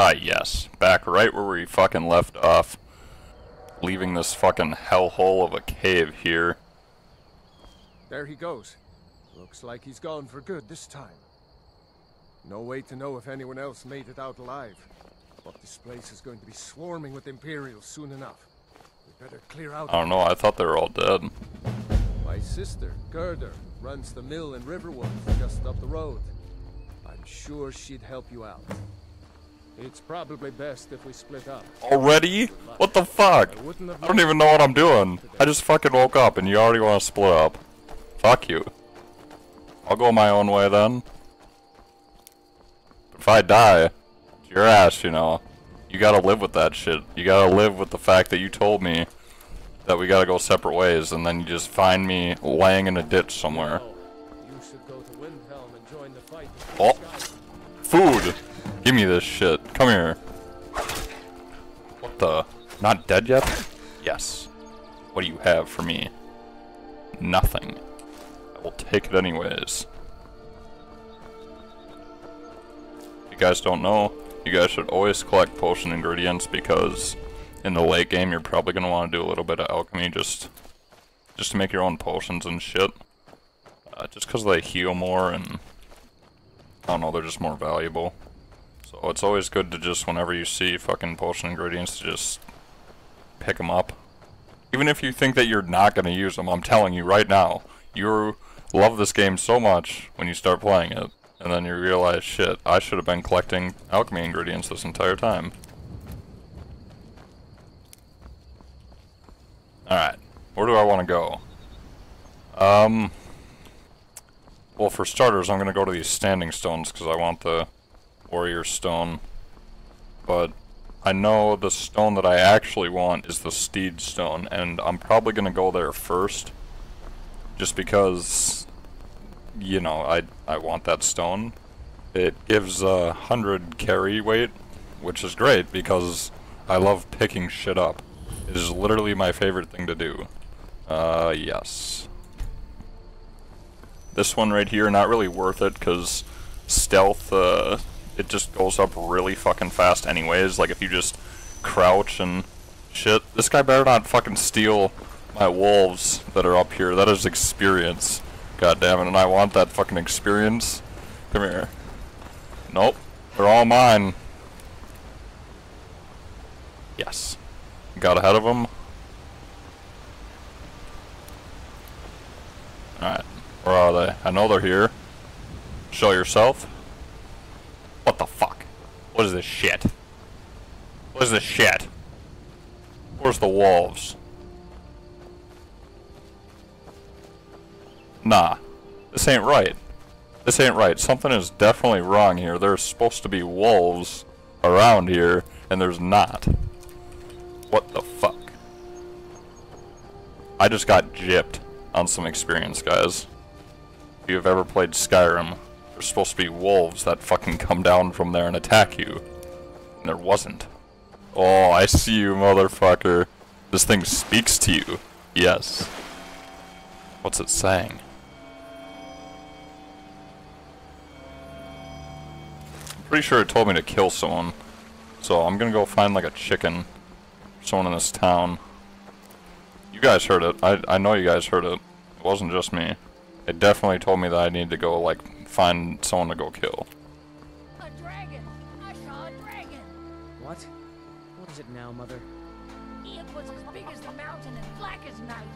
Ah, yes. Back right where we fucking left off. Leaving this fucking hellhole of a cave here. There he goes. Looks like he's gone for good this time. No way to know if anyone else made it out alive. But this place is going to be swarming with Imperials soon enough. We better clear out. I don't know, I thought they were all dead. My sister, Gerdur, runs the mill in Riverwood, just up the road. I'm sure she'd help you out. It's probably best if we split up. Already? What the fuck? I don't even know what I'm doing. I just fucking woke up and you already want to split up. Fuck you. I'll go my own way then. If I die, it's your ass, you know. You gotta live with that shit. You gotta live with the fact that you told me that we gotta go separate ways and then you just find me laying in a ditch somewhere. You should go to Windhelm and join the fight. Oh. Food! Give me this shit. Come here. What the? Not dead yet? Yes. What do you have for me? Nothing. I will take it anyways. If you guys don't know, you guys should always collect potion ingredients because in the late game you're probably going to want to do a little bit of alchemy just just to make your own potions and shit. Uh, just because they heal more and I don't know, they're just more valuable. So it's always good to just, whenever you see fucking potion ingredients, to just pick them up. Even if you think that you're not going to use them, I'm telling you right now, you love this game so much when you start playing it, and then you realize, shit, I should have been collecting alchemy ingredients this entire time. Alright, where do I want to go? Um, well, for starters, I'm going to go to these standing stones because I want the warrior stone. But I know the stone that I actually want is the steed stone, and I'm probably going to go there first. Just because, you know, I, I want that stone. It gives a hundred carry weight, which is great because I love picking shit up. It is literally my favorite thing to do. Uh, yes. This one right here, not really worth it, because stealth, uh, it just goes up really fucking fast anyways. Like, if you just crouch and shit. This guy better not fucking steal my wolves that are up here. That is experience. God damn it, and I want that fucking experience. Come here. Nope. They're all mine. Yes. Got ahead of them. Alright. Where are they? I know they're here. Show yourself. What the fuck? What is this shit? What is this shit? Where's the wolves? Nah. This ain't right. This ain't right. Something is definitely wrong here. There's supposed to be wolves around here, and there's not. What the fuck? I just got gypped on some experience, guys. If you've ever played Skyrim, supposed to be wolves that fucking come down from there and attack you. And there wasn't. Oh, I see you, motherfucker. This thing speaks to you. Yes. What's it saying? I'm pretty sure it told me to kill someone. So I'm gonna go find like a chicken. Someone in this town. You guys heard it. I, I know you guys heard it. It wasn't just me. It definitely told me that I need to go, like, find someone to go kill. A dragon! I saw a dragon! What? What is it now, Mother? It was as big as the mountain and black as night.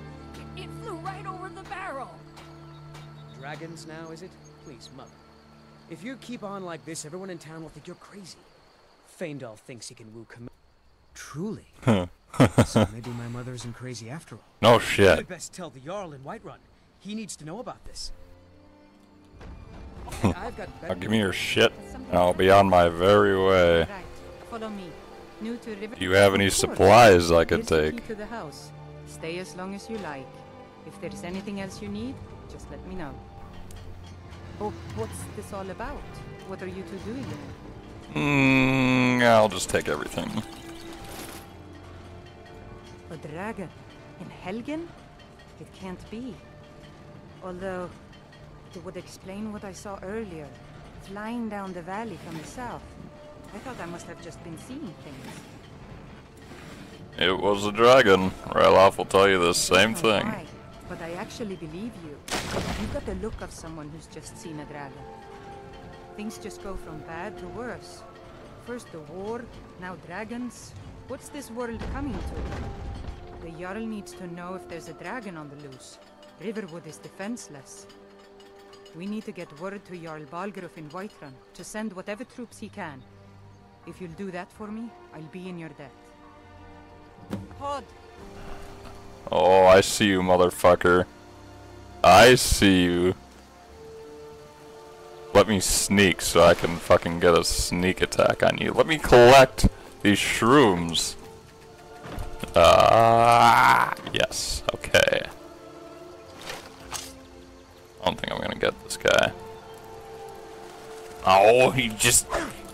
It, it flew right over the barrel. Dragons now, is it? Please, Mother. If you keep on like this, everyone in town will think you're crazy. Faendal thinks he can woo Cam- Truly. so maybe my mother isn't crazy after all. No shit. I'd shit. best tell the Jarl in Whiterun. He needs to know about this. Okay, I've got Now give me your shit, and I'll be on my very way. Right. Follow me. New to River. Do you have any supplies I could Here's the key take? to the house. Stay as long as you like. If there's anything else you need, just let me know. Oh, what's this all about? What are you two doing here? Mmm, I'll just take everything. A dragon? In Helgen? It can't be. Although, it would explain what I saw earlier, flying down the valley from the south. I thought I must have just been seeing things. It was a dragon. Ralof will tell you the same thing. But I actually believe you. You've got the look of someone who's just seen a dragon. Things just go from bad to worse. First the war, now dragons. What's this world coming to? The Jarl needs to know if there's a dragon on the loose. Riverwood is defenseless. We need to get word to Jarl Balgruuf in Whiterun to send whatever troops he can. If you'll do that for me, I'll be in your debt. Pod, Oh, I see you, motherfucker. I see you. Let me sneak so I can fucking get a sneak attack on you. Let me collect these shrooms. Ah, yes. Don't think I'm gonna get this guy. Oh, he just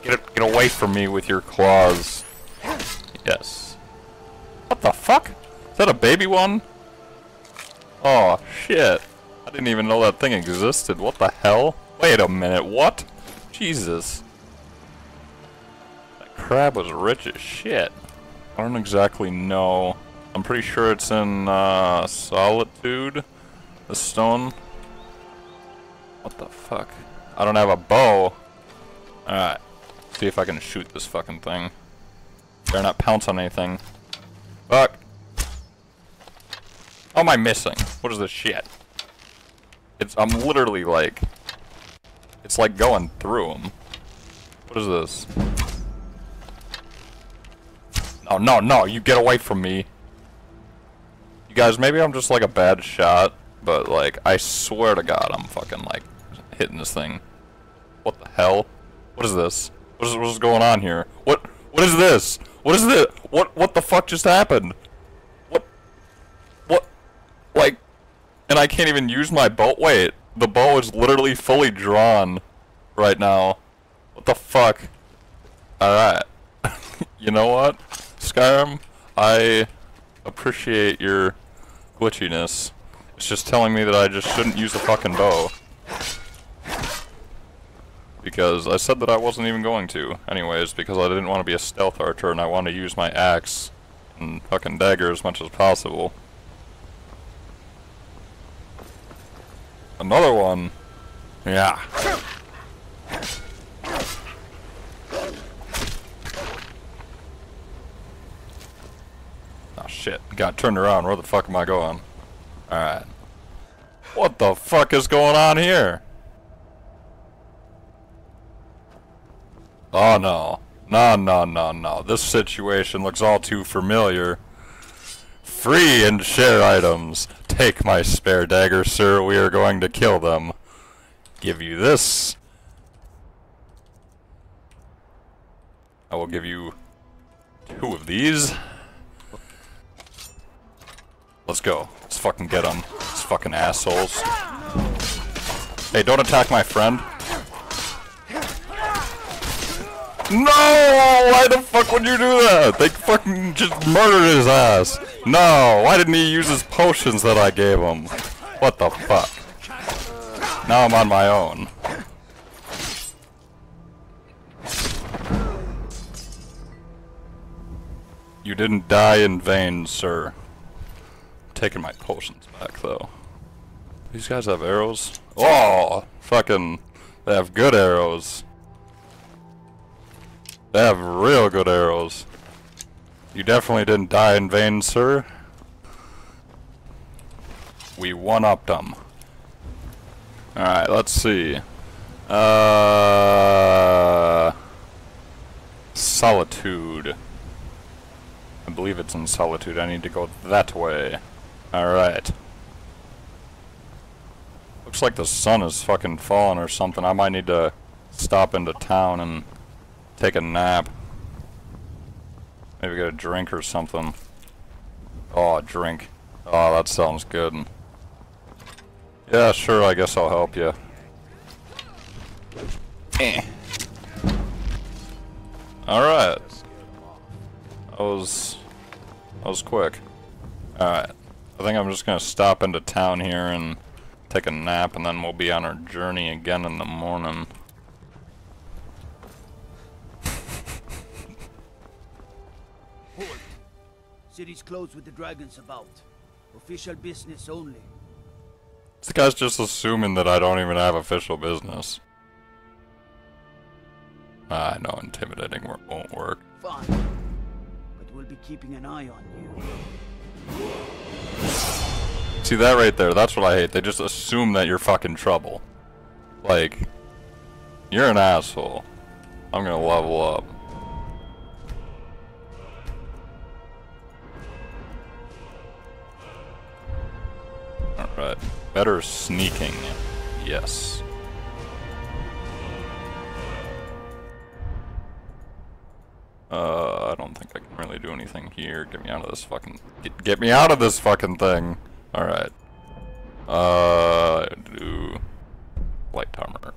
get get away from me with your claws. Yes. What the fuck? Is that a baby one? Oh, shit. I didn't even know that thing existed. What the hell? Wait a minute, what? Jesus. That crab was rich as shit. I don't exactly know. I'm pretty sure it's in, uh, Solitude. The stone. What the fuck? I don't have a bow. Alright. See if I can shoot this fucking thing. Better not pounce on anything. Fuck. How am I missing? What is this shit? It's, I'm literally like, it's like going through them. What is this? No, no, no, you get away from me. You guys, maybe I'm just like a bad shot, but like, I swear to god, I'm fucking like, hitting this thing. What the hell? What is this? What is, what is going on here? What, what is this? What is this? What, what the fuck just happened? What, what, like, and I can't even use my bow. Wait, the bow is literally fully drawn right now. What the fuck? Alright. you know what? Skyrim, I appreciate your glitchiness. It's just telling me that I just shouldn't use the fucking bow. Because I said that I wasn't even going to, anyways, because I didn't want to be a stealth archer and I want to use my axe and fucking dagger as much as possible. Another one. Yeah. Oh shit. Got turned around. Where the fuck am I going? Alright. What the fuck is going on here? Oh no. No, no, no, no. This situation looks all too familiar. Free and share items. Take my spare dagger, sir. We are going to kill them. Give you this. I will give you two of these. Let's go. Let's fucking get them. These fucking assholes. Hey, don't attack my friend. No! Why the fuck would you do that? They fucking just murdered his ass. No! Why didn't he use his potions that I gave him? What the fuck? Now I'm on my own. You didn't die in vain, sir. I'm taking my potions back, though. These guys have arrows? Oh! Fucking... They have good arrows. They have real good arrows. You definitely didn't die in vain, sir. We one-upped them. Alright, let's see. Uh... Solitude. I believe it's in Solitude. I need to go that way. Alright. Looks like the sun is fucking falling or something. I might need to stop into town and take a nap. Maybe get a drink or something. Oh, a drink. Oh, that sounds good. Yeah, sure, I guess I'll help you. Eh. Alright. That was... That was quick. Alright. I think I'm just gonna stop into town here and take a nap and then we'll be on our journey again in the morning. City's closed with the dragons about. Official business only. This guy's just assuming that I don't even have official business. Ah, know intimidating won't work. Fine. But we'll be keeping an eye on you. See that right there? That's what I hate. They just assume that you're fucking trouble. Like, you're an asshole. I'm gonna level up. Alright. Better sneaking. Yes. Uh, I don't think I can really do anything here. Get me out of this fucking... Get, get me out of this fucking thing! Alright. Uh, do... Light timer.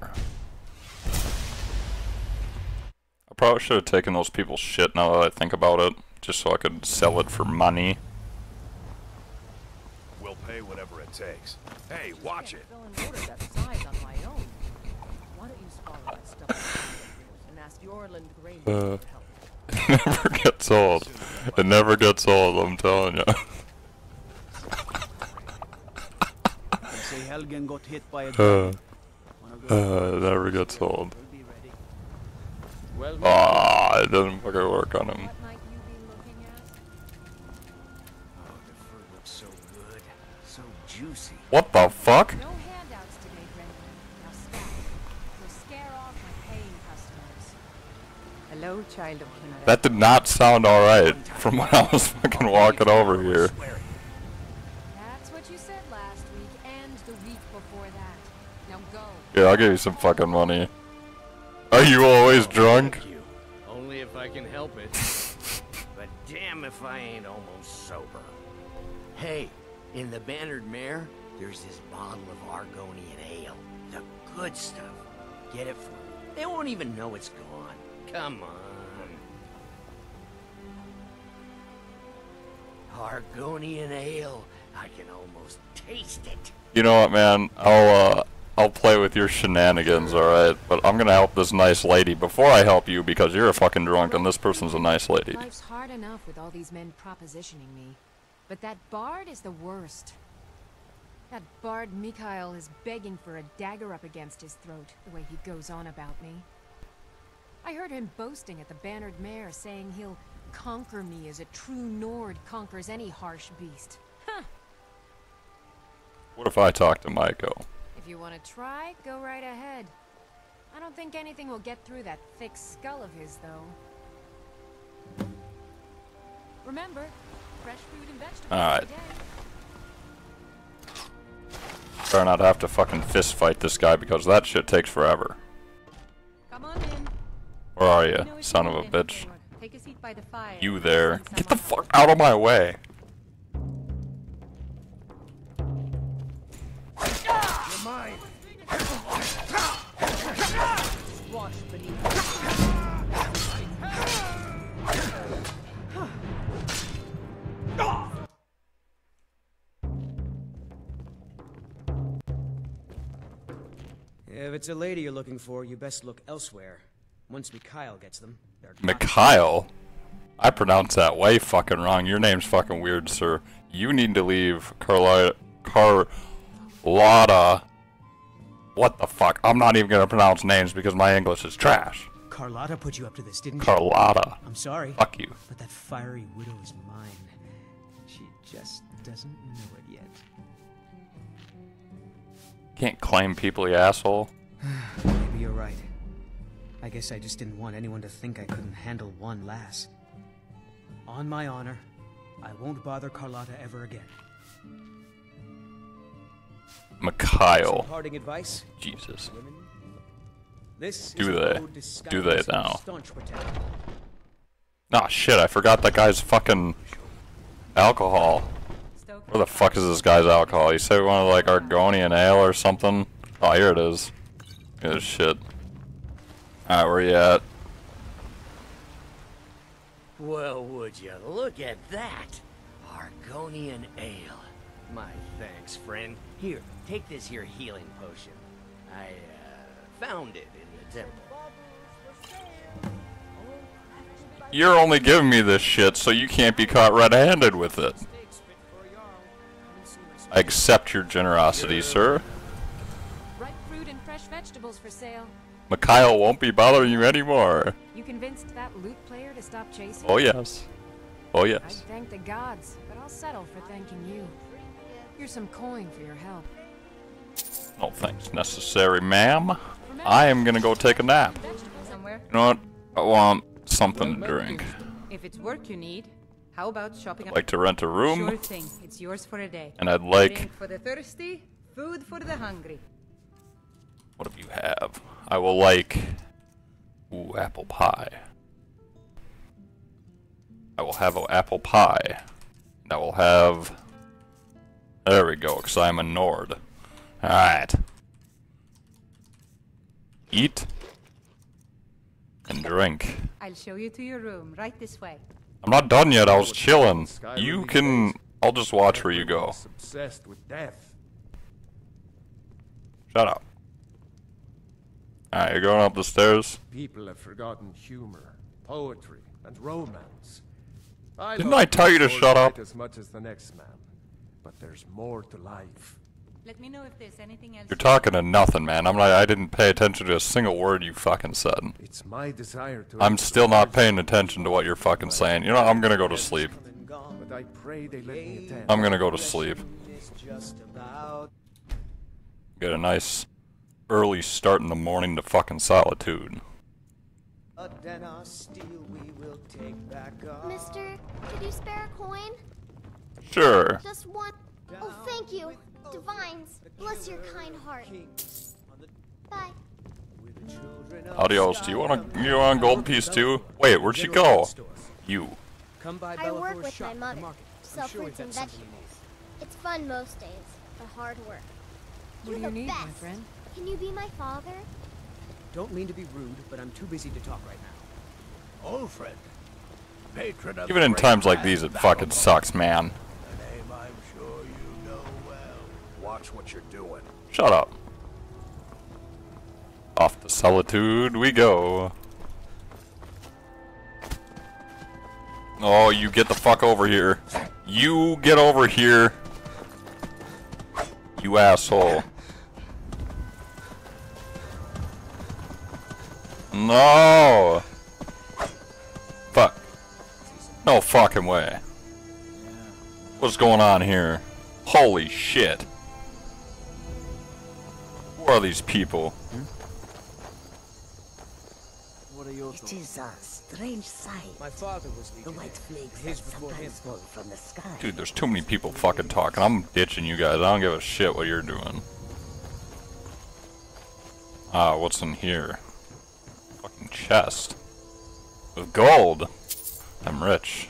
I probably should have taken those people's shit now that I think about it. Just so I could sell it for money. We'll pay whatever it takes. Hey, watch it. Fill order that size on my own. Why don't you swallow that stuff and ask Eorlund Gray Uh. for help? It never gets old. It never gets old, I'm telling you. They say Helgen got hit by a Uh, dragon. One of those uh, it never gets old. will be ready. Well, Ah, it doesn't fucking work on him. Juicy. What the fuck? No handouts today, Brenuin. Now stop. You'll scare off my paying customers. Hello, child of Kinara. That did not sound alright from when I was fucking walking over here. That's what you said last week and the week before that. Now go. Yeah, I'll give you some fucking money. Are you always oh, drunk? Thank you. Only if I can help it. but damn if I ain't almost sober. Hey, in the Bannered Mare, there's this bottle of Argonian ale. The good stuff. Get it for me. They won't even know it's gone. Come on. Argonian ale. I can almost taste it. You know what, man? I'll uh, I'll play with your shenanigans, all right? But I'm gonna help this nice lady before I help you because you're a fucking drunk and this person's a nice lady. Life's hard enough with all these men propositioning me. But that bard is the worst. That bard Mikhail is begging for a dagger up against his throat, the way he goes on about me. I heard him boasting at the Bannered Mare, saying he'll conquer me as a true Nord conquers any harsh beast. Huh. What if I talk to Maiko? If you want to try, go right ahead. I don't think anything will get through that thick skull of his, though. Remember, fresh fruit and vegetables Alright. today. Try not to have to fucking fist fight this guy because that shit takes forever. Come on in. Where are You you, know son of a bitch? Take a seat by the fire. You there. Get the fuck out of my way. you're mine. If it's a lady you're looking for, you best look elsewhere. Once Mikhail gets them, they're. Mikhail? I pronounced that way fucking wrong. Your name's fucking weird, sir. You need to leave Carlotta. Carlotta. What the fuck? I'm not even gonna pronounce names because my English is trash. Carlotta put you up to this, didn't she? Carlotta. I'm sorry. Fuck you. But that fiery widow is mine. She just doesn't know it yet. Can't claim people, you asshole. Maybe you're right. I guess I just didn't want anyone to think I couldn't handle one lass. On my honor, I won't bother Carlotta ever again. Mikhail. Parting advice, Jesus. This Do they? Do they now? Staunch protector. Ah, shit, I forgot that guy's fucking alcohol. Stoke Where the fuck is this guy's alcohol? You said one of like Argonian ale or something? Oh, here it is. Good shit. Alright, where you at? Well, would you look at that? Argonian ale. My thanks, friend. Here, take this here healing potion. I, uh, found it in the temple. You're only giving me this shit so you can't be caught red-handed with it. I accept your generosity, sir. Vegetables for sale. Mikhail won't be bothering you anymore. You convinced that lute player to stop chasing? Oh yes. Oh yes. I'd thank the gods, but I'll settle for thanking you. Here's some coin for your help. No thanks necessary, ma'am. I am gonna go take a nap. Somewhere. You know what? I want something to drink. If it's work you need, how about shopping I'd like to rent a room. Sure room, thing. It's yours for a day. and I'd like... Drink for the thirsty, food for the hungry. What do you have? I will like... Ooh, apple pie. I will have an apple pie. I will have... There we go, because I'm a Nord. Alright. Eat. And drink. I'll show you to your room, right this way. I'm not done yet, I was chilling. You can... I'll just watch where you go. Everyone's Obsessed with death. Shut up. Alright, you're going up the stairs? People have forgotten humor, poetry, and romance. I Didn't I tell you to shut up? As much as the next man, but there's more to life. Let me know if there's anything else. You're talking to nothing, man. I'm not. I didn't pay attention to a single word you fucking said. It's my desire to. I'm still not paying attention to what you're fucking saying. You know, I'm gonna go to sleep. But I pray they let me. I'm gonna go to sleep. Get a nice early start in the morning to fucking solitude. Mister, could you spare a coin? Sure. Just one. Oh, thank you. Divines, bless your kind heart. Bye. Adios. Do you want a you want a gold piece too? Wait, where'd she go? You. Come by I work with my the mother. Sell fruits and vegetables. It's fun most days, but hard work. What You're do you the need, best. my friend? Can you be my father? Don't mean to be rude, but I'm too busy to talk right now. Old friend. Patron of Even in times like these, it fucking sucks, man. A name I'm sure you know well. Watch what you're doing. Shut up. Off to solitude we go. Oh, you get the fuck over here. You get over here. You asshole. No. Fuck. No fucking way. What's going on here? Holy shit. Who are these people? It is a strange sight. My father was The white flakes His that sometimes fall from the sky. Dude, there's too many people fucking talking. I'm ditching you guys. I don't give a shit what you're doing. Ah, what's in here? Chest. With gold. I'm rich.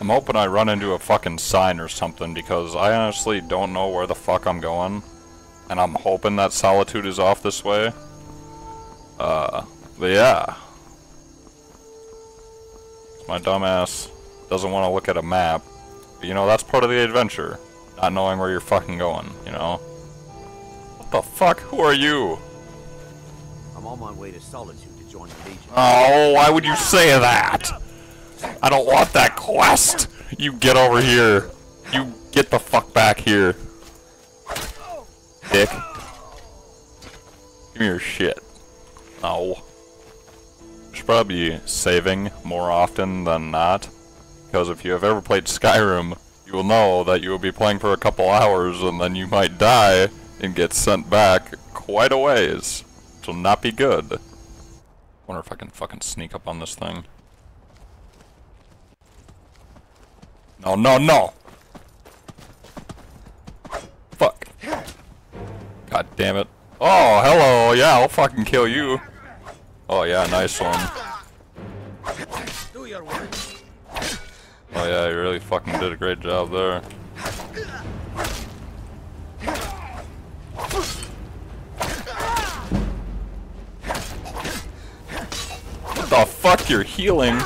I'm hoping I run into a fucking sign or something because I honestly don't know where the fuck I'm going. And I'm hoping that Solitude is off this way. Uh, but yeah. My dumbass doesn't want to look at a map. But, you know, that's part of the adventure. Not knowing where you're fucking going, you know? What the fuck? Who are you? I'm on my way to Solitude to join the Legion. Oh, why would you say that? I don't want that quest! You get over here. You get the fuck back here. Dick. Give me your shit. No. Should probably be saving more often than not. Because if you have ever played Skyrim, you will know that you will be playing for a couple hours and then you might die and get sent back quite a ways. Will not be good. Wonder if I can fucking sneak up on this thing. No, no, no! Fuck. God damn it. Oh, hello! Yeah, I'll fucking kill you. Oh yeah, nice one. Oh yeah, you really fucking did a great job there. The fuck? You're healing?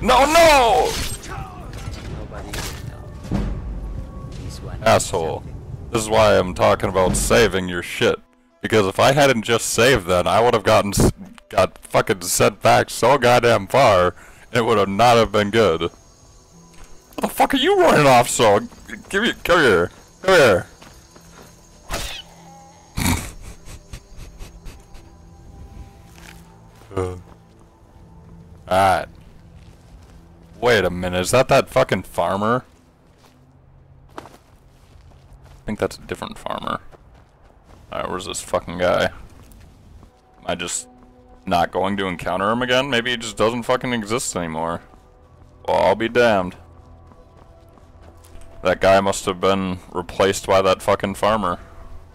No, no! Asshole. This is why I'm talking about saving your shit. Because if I hadn't just saved then, I would have gotten got fucking sent back so goddamn far, it would have not have been good. What the fuck are you running off so? Give me, come here, come here. Uh. Alright. Wait a minute, is that that fucking farmer? I think that's a different farmer. Alright, where's this fucking guy? Am I just not going to encounter him again? Maybe he just doesn't fucking exist anymore. Well, I'll be damned. That guy must have been replaced by that fucking farmer.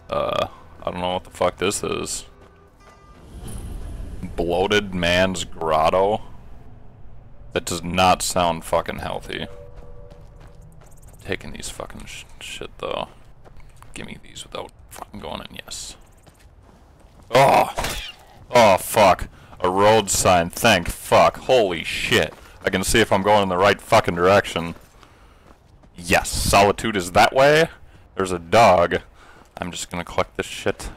Uh, I don't know what the fuck this is. Bloated man's grotto? That does not sound fucking healthy. Taking these fucking sh shit though. Give me these without fucking going in, yes. Oh! Oh, fuck. A road sign, thank fuck. Holy shit. I can see if I'm going in the right fucking direction. Yes, solitude is that way. There's a dog. I'm just gonna collect this shit.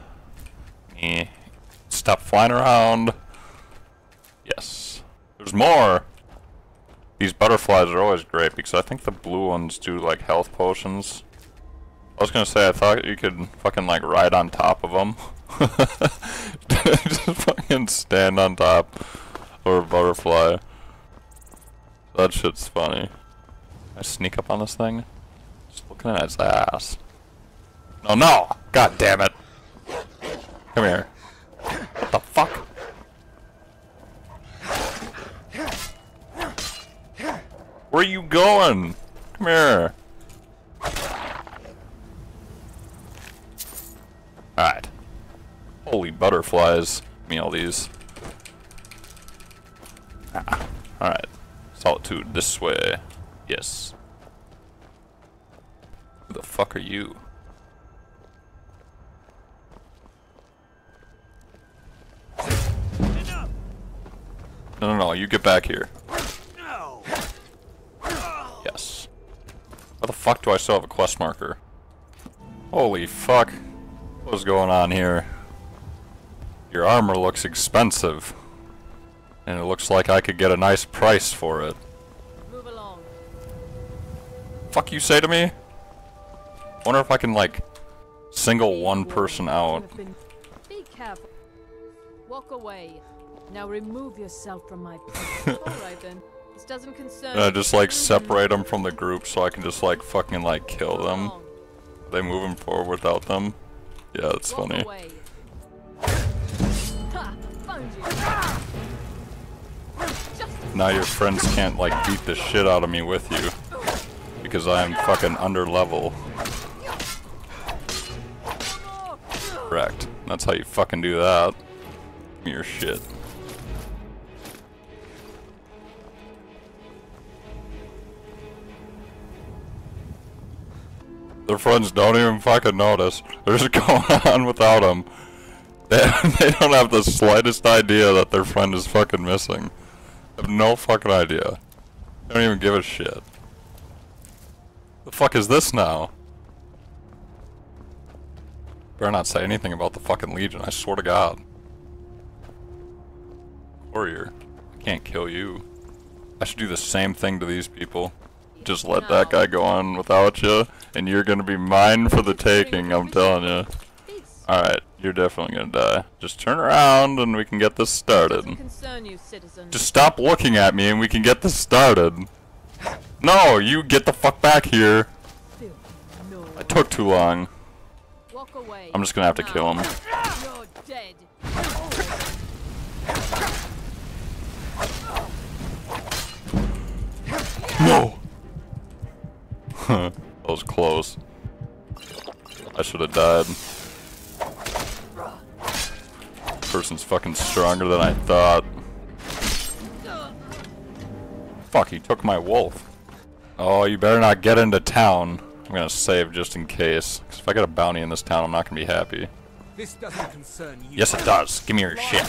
Me. Stop flying around. Yes. There's more! These butterflies are always great because I think the blue ones do like health potions. I was gonna say I thought you could fucking like ride on top of them. Just fucking stand on top of a butterfly. That shit's funny. I sneak up on this thing? Just looking at its ass. No, no! God damn it! Come here. What the fuck? Where are you going? Come here. Alright. Holy butterflies. Give me all these. Ah. Alright. Solitude, this way. Yes. Who the fuck are you? No, no, no, you get back here. Yes. What the fuck do I still have a quest marker? Holy fuck. What is going on here? Your armor looks expensive. And it looks like I could get a nice price for it. Move along. Fuck you say to me? Wonder if I can like single one person out. Be careful. Walk away. Now remove yourself from my. Alright then. This doesn't concern And I just like separate them from the group so I can just like fucking like kill them. They moving forward without them. Yeah, it's Walk funny. away. Ha! Found you. Just Now your friends can't like beat the shit out of me with you. Because I am fucking under level. Correct. That's how you fucking do that. Give me your shit. Their friends don't even fucking notice. They're just going on without them. They, they don't have the slightest idea that their friend is fucking missing. Have no fucking idea. They don't even give a shit. The fuck is this now? Better not say anything about the fucking Legion, I swear to god. Warrior, I can't kill you. I should do the same thing to these people. Just let that guy go on without you, and you're gonna be mine for the taking, I'm telling you. Alright, you're definitely gonna die. Just turn around and we can get this started. you. Just stop looking at me and we can get this started. No, you get the fuck back here. I took too long. I'm just gonna have to kill him. No! That was close. I should have died. Person's fucking stronger than I thought. Fuck, he took my wolf. Oh, you better not get into town. I'm gonna save just in case. 'Cause if I get a bounty in this town, I'm not gonna be happy. This doesn't concern you. Yes, it does. Give me your shit.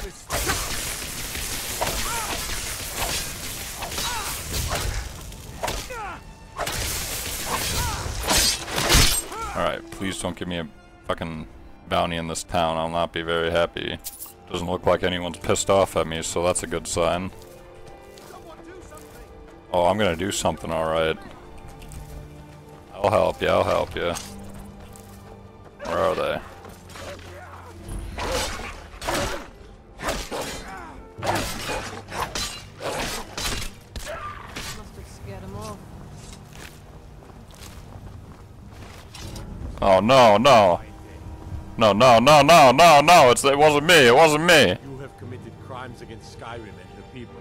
Please don't give me a fucking bounty in this town. I'll not be very happy. Doesn't look like anyone's pissed off at me, so that's a good sign. Oh, I'm gonna do something alright. I'll help you, I'll help you. Where are they? Oh no, no. No, no, no, no, no, no, it's, it wasn't me, it wasn't me. You have committed crimes against Skyrim and her people.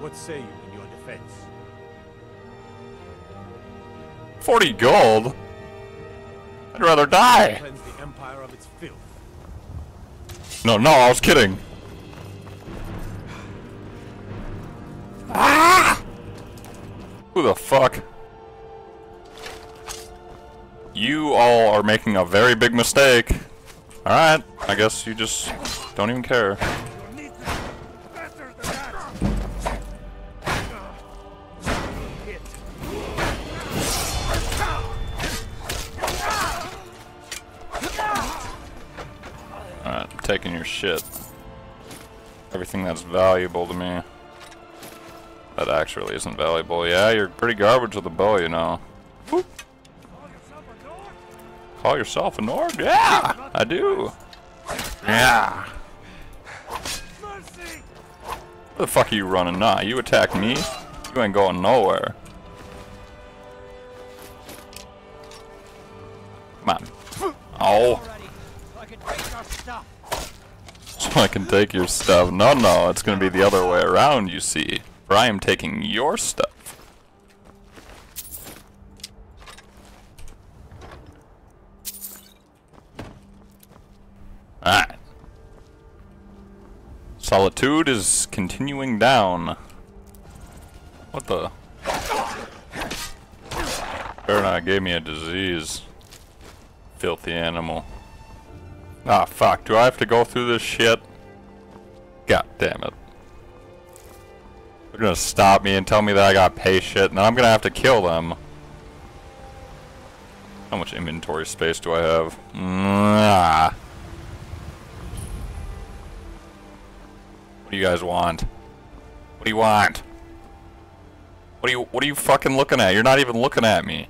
What say you in your defense? 40 gold? I'd rather die. Cleanse the Empire of its filth. No, no, I was kidding. Ah! Who the fuck? You all are making a very big mistake. Alright, I guess you just don't even care. Alright, I'm taking your shit. Everything that's valuable to me. That actually isn't valuable. Yeah, you're pretty garbage with a bow, you know. Whoop. Call yourself a Nord? Yeah, I do. Yeah. Where the fuck are you running? Nah, you attack me? You ain't going nowhere. Come on. Oh. So I can take your stuff. No, no, it's gonna be the other way around, you see. For I am taking your stuff. Solitude is continuing down. What the? Better not gave me a disease. Filthy animal. Ah, fuck. Do I have to go through this shit? God damn it. They're gonna stop me and tell me that I gotta pay shit, and I'm gonna have to kill them. How much inventory space do I have? What do you guys want? What do you want? What are you what are you fucking looking at? You're not even looking at me.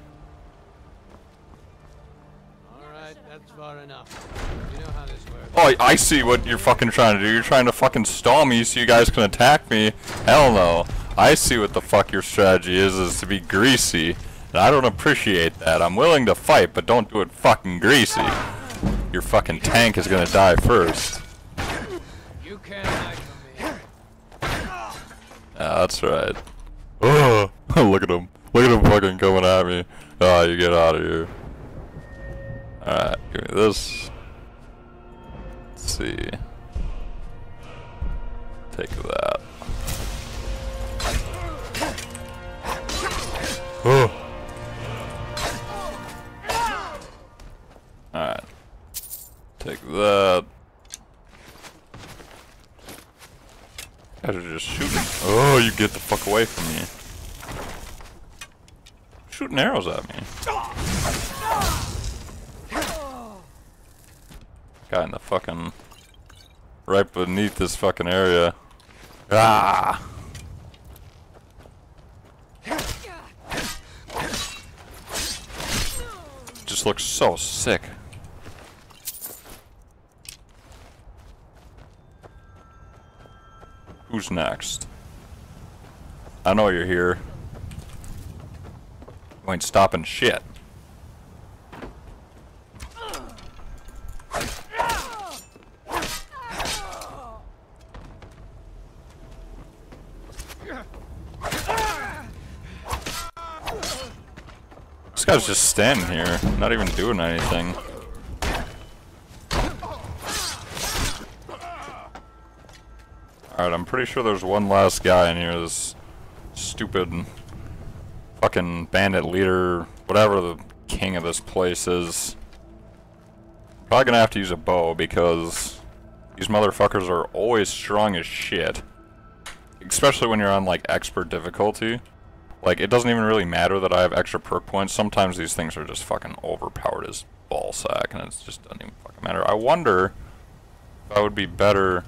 Alright, that's far enough. You know how this works. Oh, I, I see what you're fucking trying to do. You're trying to fucking stall me so you guys can attack me. Hell no. I see what the fuck your strategy is, is to be greasy. And I don't appreciate that. I'm willing to fight, but don't do it fucking greasy. Your fucking tank is gonna die first. You can't hide from me. Yeah, that's right. Oh, look at him. Look at him fucking coming at me. Ah, you get out of here. Alright, give me this. Let's see. Take that. Oh. Alright. Take that. Guys are just shooting. Oh, you get the fuck away from me. Shooting arrows at me. Guy in the fucking... Right beneath this fucking area. Ah! Just looks so sick. Who's next? I know you're here. You ain't stopping shit. This guy's just standing here, not even doing anything. Alright, I'm pretty sure there's one last guy in here, this stupid fucking bandit leader, whatever the king of this place is. Probably gonna have to use a bow because these motherfuckers are always strong as shit. Especially when you're on like expert difficulty. Like it doesn't even really matter that I have extra perk points. Sometimes these things are just fucking overpowered as ballsack and it just doesn't even fucking matter. I wonder if I would be better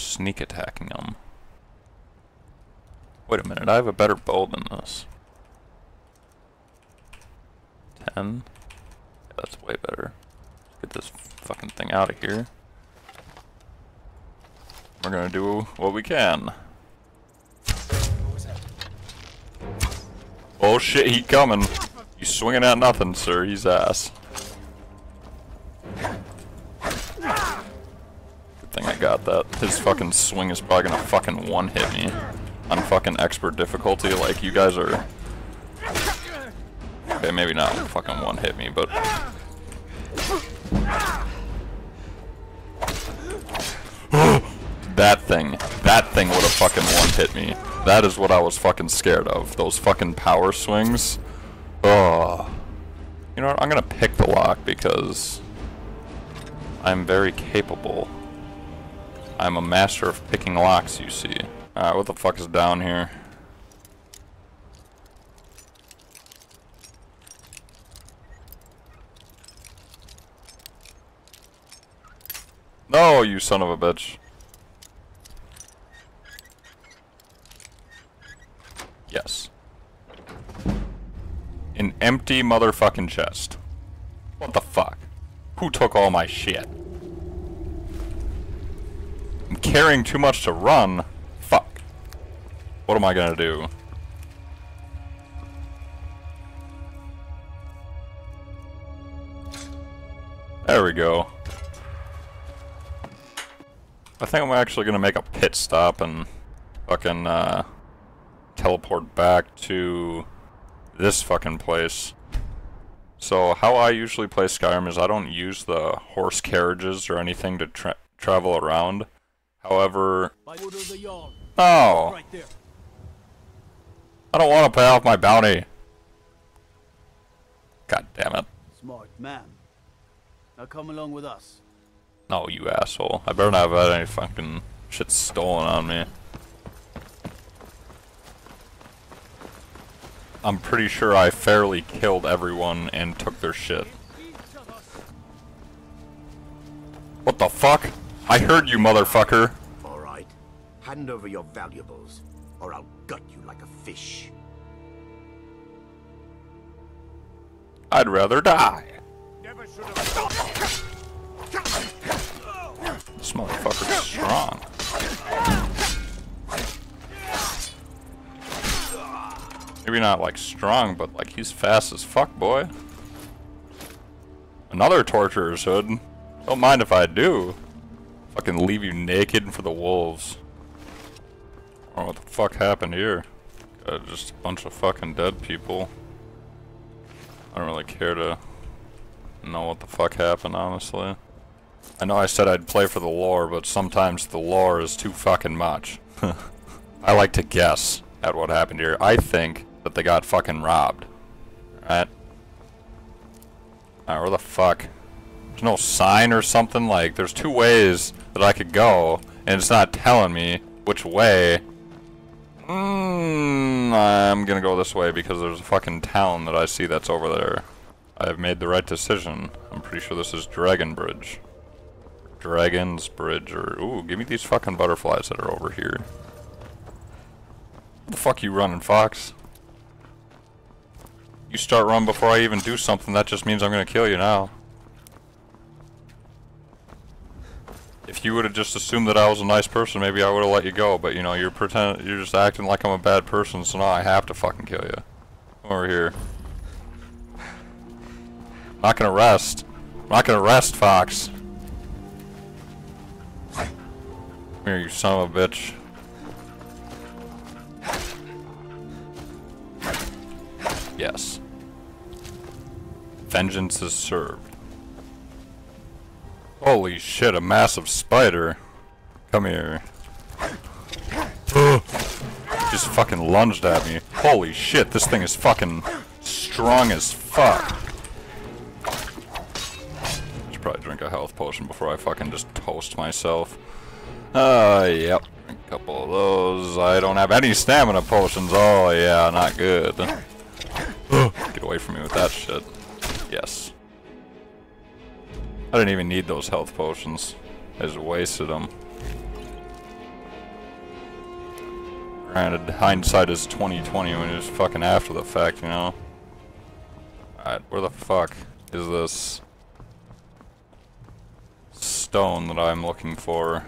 sneak attacking him. Wait a minute, I have a better bow than this. 10. Yeah, that's way better. Get this fucking thing out of here. We're gonna do what we can. Oh shit, he coming. You swinging at nothing, sir. He's ass. Got that. His fucking swing is probably gonna fucking one-hit me. On fucking expert difficulty, like you guys are... Okay, maybe not fucking one-hit me, but... that thing. That thing would have fucking one-hit me. That is what I was fucking scared of. Those fucking power swings. Oh. You know what? I'm gonna pick the lock because I'm very capable. I'm a master of picking locks, you see. Alright, what the fuck is down here? No, you son of a bitch. Yes. An empty motherfucking chest. What the fuck? Who took all my shit? I'm carrying too much to run. Fuck. What am I gonna do? There we go. I think I'm actually gonna make a pit stop and fucking uh, teleport back to this fucking place. So how I usually play Skyrim is I don't use the horse carriages or anything to tra travel around. However, oh, I don't want to pay off my bounty. God damn it. Smart man. Now come along with us. No, you asshole. I better not have had any fucking shit stolen on me. I'm pretty sure I fairly killed everyone and took their shit. What the fuck? I heard you, motherfucker. Alright. Hand over your valuables, or I'll gut you like a fish. I'd rather die. This motherfucker's strong. Maybe not like strong, but like he's fast as fuck, boy. Another torturer's hood. Don't mind if I do. Fucking leave you naked for the wolves. Oh, what the fuck happened here? Got just a bunch of fucking dead people. I don't really care to know what the fuck happened, honestly. I know I said I'd play for the lore, but sometimes the lore is too fucking much. I like to guess at what happened here. I think that they got fucking robbed. Right? Alright, where the fuck? There's no sign or something? Like, there's two ways that I could go, and it's not telling me which way. Mm, I'm gonna go this way because there's a fucking town that I see that's over there. I've made the right decision. I'm pretty sure this is Dragon Bridge. Dragon's Bridge, or... Ooh, give me these fucking butterflies that are over here. The fuck you running, Fox? You start run before I even do something, that just means I'm gonna kill you now. If you would have just assumed that I was a nice person, maybe I would have let you go, but you know, you're pretend you're just acting like I'm a bad person, so now I have to fucking kill you. Come over here. I'm not gonna rest. I'm not gonna rest, Fox. Come here, you son of a bitch. Yes. Vengeance is served. Holy shit, a massive spider. Come here. Just fucking lunged at me. Holy shit, this thing is fucking strong as fuck. Should probably drink a health potion before I fucking just toast myself. Uh, yep. A couple of those. I don't have any stamina potions. Oh, yeah, not good. Get away from me with that shit. Yes. I didn't even need those health potions. I just wasted them. Granted, hindsight is 2020 when it's fucking after the fact, you know? Alright, where the fuck is this stone that I'm looking for?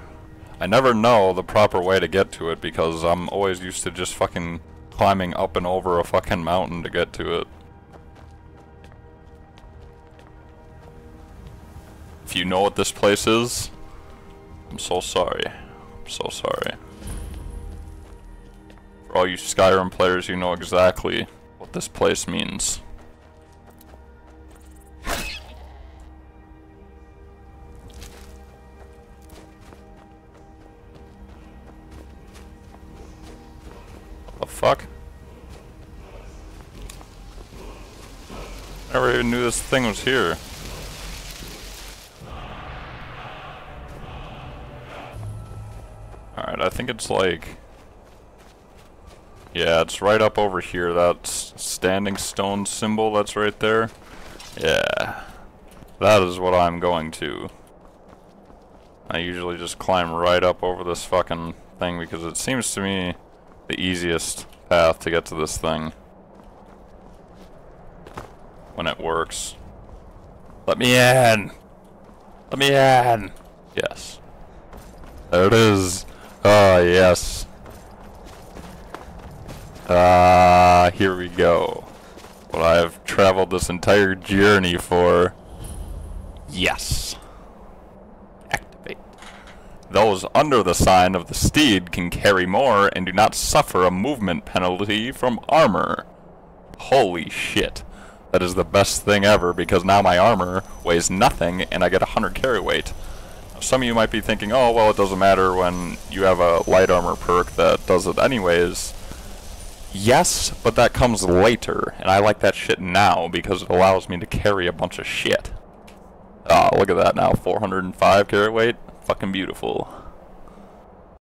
I never know the proper way to get to it because I'm always used to just fucking climbing up and over a fucking mountain to get to it. If you know what this place is, I'm so sorry. I'm so sorry. For all you Skyrim players, you know exactly what this place means. The fuck? I never even knew this thing was here. Alright, I think it's like... Yeah, it's right up over here, that standing stone symbol that's right there. Yeah. That is what I'm going to. I usually just climb right up over this fucking thing because it seems to me the easiest path to get to this thing. When it works. Let me in! Let me in! Yes. There it is. Ah, yes. Ah, here we go. What I've traveled this entire journey for. Yes. Activate. Those under the sign of the steed can carry more and do not suffer a movement penalty from armor. Holy shit. That is the best thing ever because now my armor weighs nothing and I get 100 carry weight. Some of you might be thinking, oh, well, it doesn't matter when you have a light armor perk that does it anyways. Yes, but that comes later, and I like that shit now because it allows me to carry a bunch of shit. Ah, oh, look at that now, 405 carry weight. Fucking beautiful.